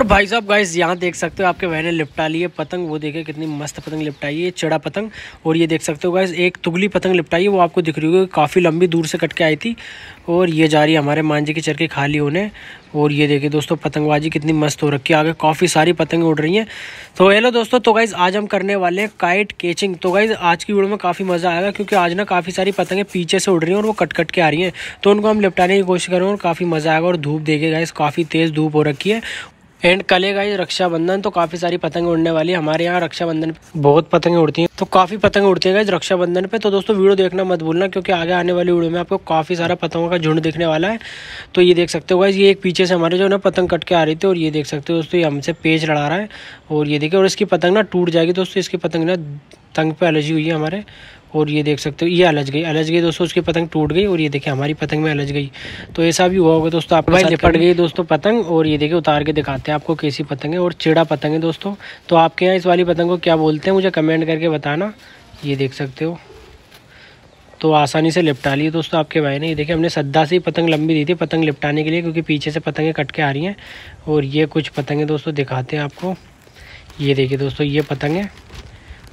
और भाई साहब गाइस यहाँ देख सकते हो आपके बहने लिपटा लिए पतंग, वो देखे कितनी मस्त पतंग लिपटाई है चिड़ा पतंग, और ये देख सकते हो गाइस एक तुगली पतंग लिपटाई है, वो आपको दिख रही होगी, काफ़ी लंबी दूर से कट के आई थी, और ये जा रही है हमारे मांझे की चरके खाली होने, और ये देखिए दोस्तों, पतंगबाजी कितनी मस्त हो रखी है, आगे काफ़ी सारी पतंगें उड़ रही हैं। तो हेलो दोस्तों तो गाइज़ आज हम करने वाले हैं काइट केचिंग तो गाइज़ आज की वीडियो में काफ़ी मज़ा आएगा, क्योंकि आज ना काफ़ी सारी पतंगें पीछे से उड़ रही हैं और वो कट कट के आ रही हैं। तो उनको हम लिपटाने की कोशिश करेंगे और काफ़ी मज़ा आएगा, और धूप देखे गाइज़ काफ़ी तेज़ धूप हो रखी है एंड कल है गाइस रक्षाबंधन तो काफ़ी सारी पतंग उड़ने वाली है। हमारे यहाँ रक्षाबंधन बहुत पतंगे उड़ती हैं। तो काफ़ी पतंग उड़ती है गाइस रक्षाबंधन पे। तो दोस्तों, वीडियो देखना मत भूलना, क्योंकि आगे आने वाली वीडियो में आपको काफ़ी सारा पतंगों का झुंड देखने वाला है। तो ये देख सकते हो गाइस ये एक पीछे से हमारे जो ना पतंग कट के आ रही थी, और ये देख सकते हो दोस्तों, ये हमसे पेज लड़ा रहा है। और ये देखिए, और इसकी पतंग ना टूट जाएगी दोस्तों, इसकी पतंग ना तंग पे एलर्जी हुई है हमारे। और ये देख सकते हो ये अलज गई अलज गई दोस्तों उसकी पतंग टूट गई और ये देखिए हमारी पतंग में अलज गई। तो ऐसा भी हुआ होगा दोस्तों आपके भाई लिपट गई दोस्तों पतंग और ये देखिए उतार के दिखाते हैं आपको कैसी पतंग है और चिड़ा पतंग है दोस्तों। तो आपके यहाँ इस वाली पतंग को क्या बोलते हैं मुझे कमेंट करके बताना। ये देख सकते हो। तो आसानी से लिपटा लिए दोस्तों आपके भाई ने। ये देखिए हमने सद्दा से ही पतंग लंबी दी थी पतंग लिपटाने के लिए क्योंकि पीछे से पतंगें कट के आ रही हैं। और ये कुछ पतंगें दोस्तों दिखाते हैं आपको। ये देखिए दोस्तों ये पतंग है।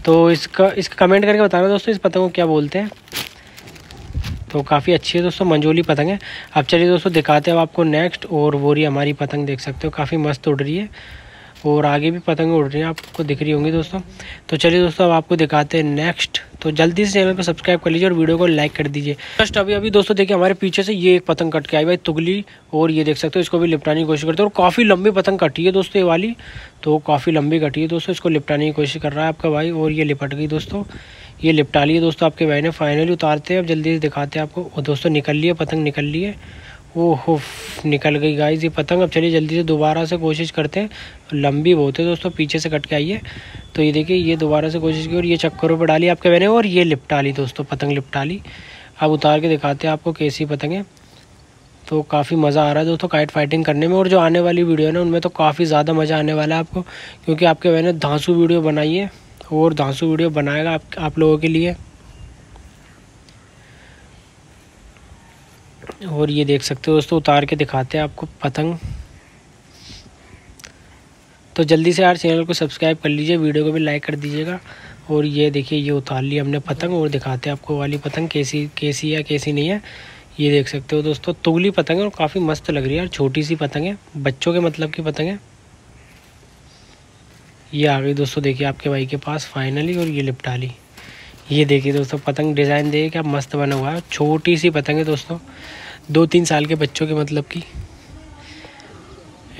तो इसका इसका कमेंट करके बताना दोस्तों, इस पतंग को क्या बोलते हैं? तो काफ़ी अच्छी है दोस्तों, मंजोली पतंग है। अब चलिए दोस्तों, दिखाते हैं आपको नेक्स्ट और वो रही हमारी पतंग, देख सकते हो, काफ़ी मस्त उड़ रही है। और आगे भी पतंग उड़ रही हैं, आपको दिख रही होंगी दोस्तों। तो चलिए दोस्तों, अब आपको दिखाते हैं नेक्स्ट तो जल्दी से चैनल को सब्सक्राइब कर लीजिए और वीडियो को लाइक कर दीजिए। फ़र्स्ट अभी अभी दोस्तों देखिए, हमारे पीछे से ये एक पतंग कट के आई भाई, तुगली, और ये देख सकते हो, इसको भी लिपटाने की कोशिश करते हैं। और काफ़ी लंबी पतंग कटी है दोस्तों ये वाली तो काफ़ी लंबी कटी है दोस्तों, इसको लिपटाने की कोशिश कर रहा है आपका भाई, और ये लिपट गई दोस्तों। ये लिपटा लिए दोस्तों आपके भाई ने फाइनली उतारते हैं। अब जल्दी से दिखाते हैं आपको। और दोस्तों निकल लिए, पतंग निकल लिए। ओहो निकल गई। गाइस ये पतंग, अब चलिए जल्दी से दोबारा से कोशिश करते हैं। लंबी बहुत है दोस्तों, पीछे से कट के आई है तो ये देखिए, ये दोबारा से कोशिश की और ये चक्करों पर डाली आपके मैंने और ये लिपटा ली दोस्तों, पतंग लिपटा ली अब उतार के दिखाते हैं आपको कैसी पतंग है। तो काफ़ी मज़ा आ रहा है दोस्तों काइट फाइटिंग करने में और जो आने वाली वीडियो है ना, उनमें तो काफ़ी ज़्यादा मज़ा आने वाला है आपको। क्योंकि आपके मैंने धांसू वीडियो बनाई है और धांसू वीडियो बनाएगा आप लोगों के लिए। और ये देख सकते हो दोस्तों, उतार के दिखाते हैं आपको पतंग। तो जल्दी से यार चैनल को सब्सक्राइब कर लीजिए, वीडियो को भी लाइक कर दीजिएगा। और ये देखिए, ये उतार लिया हमने पतंग और दिखाते हैं आपको वाली पतंग कैसी कैसी है, कैसी नहीं है। ये देख सकते हो दोस्तों, तुगली पतंग है और काफ़ी मस्त लग रही है यार, छोटी सी पतंग है, बच्चों के मतलब की पतंग है। ये आ गई दोस्तों, देखिए आपके भाई के पास फाइनली और ये लिपटा ली ये देखिए दोस्तों, पतंग डिज़ाइन देखिए, क्या मस्त बना हुआ है, छोटी सी पतंग है दोस्तों। दो तीन साल के बच्चों के मतलब की।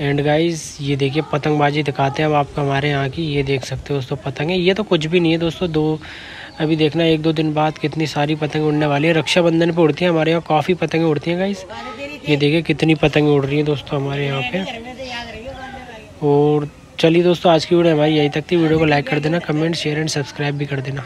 एंड गाइस ये देखिए, पतंगबाजी दिखाते हैं अब आपको हमारे यहाँ की, ये देख सकते हो दोस्तों, पतंग है। ये तो कुछ भी नहीं है दोस्तों, दो, अभी देखना, एक दो दिन बाद कितनी सारी पतंग उड़ने वाली है। रक्षाबंधन पे उड़ती हैं हमारे यहाँ, काफ़ी पतंगें उड़ती हैं गाइस ये देखिए, कितनी पतंगें उड़ रही हैं दोस्तों हमारे यहाँ पे। और चलिए दोस्तों, आज की वीडियो हमारी यही तक थी। वीडियो को लाइक कर देना कमेंट शेयर एंड सब्सक्राइब भी कर देना।